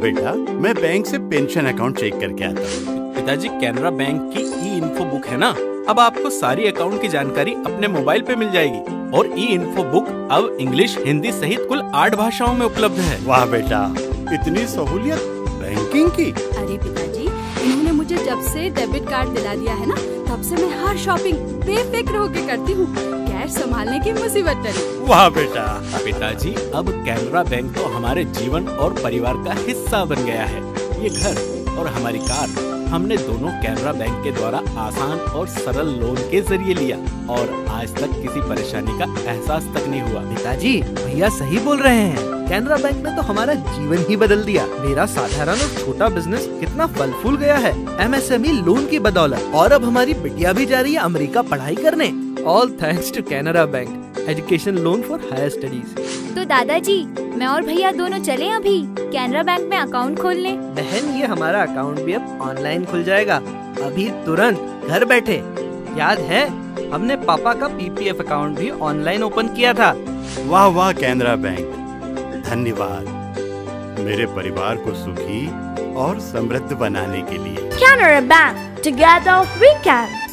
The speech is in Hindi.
बेटा मैं बैंक से पेंशन अकाउंट चेक करके आता हूँ। पिताजी कैनरा बैंक की ई इन्फो बुक है ना? अब आपको सारी अकाउंट की जानकारी अपने मोबाइल पे मिल जाएगी। और ई इन्फो बुक अब इंग्लिश हिंदी सहित कुल आठ भाषाओं में उपलब्ध है। वाह बेटा इतनी सहूलियत बैंकिंग की? अरे पिताजी इन्होंने मुझे जब से डेबिट कार्ड दिला दिया है ना तब से मैं हर शॉपिंग बेफिक्र होकर करती हूँ। कैश संभालने की मुसीबत डरी। वाह बेटा। पिताजी, अब कैनरा बैंक तो हमारे जीवन और परिवार का हिस्सा बन गया है। ये घर और हमारी कार हमने दोनों कैनरा बैंक के द्वारा आसान और सरल लोन के ज़रिए लिया और आज तक किसी परेशानी का एहसास तक नहीं हुआ। पिताजी भैया सही बोल रहे हैं। कैनरा बैंक ने तो हमारा जीवन ही बदल दिया। मेरा साधारण और छोटा बिज़नेस कितना फल फूल गया है। एमएसएमई लोन की बदौलत। और अब हमारी बिटिया भी जा रही है अमेरिका पढ़ाई करने। All thanks to Canara bank education loan for higher studies तो दादाजी मैं और भैया दोनों चले अभी? कैनरा बैंक में अकाउंट खोलने बहन ये हमारा अकाउंट भी अब ऑनलाइन खुल जाएगा। अभी तुरंत घर बैठे। याद है हमने पापा का पीपीएफ अकाउंट भी ऑनलाइन ओपन किया था। वाह वाह कैनरा बैंक। धन्यवाद। मेरे परिवार को सुखी और समृद्ध बनाने के लिए। Canara bank Together we can.